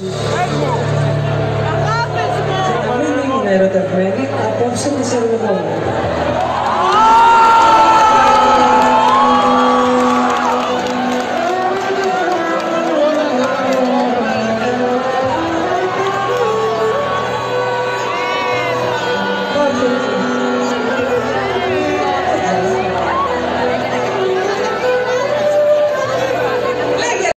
Και να μην μείνουν ερωτευμένοι, απόψε τη.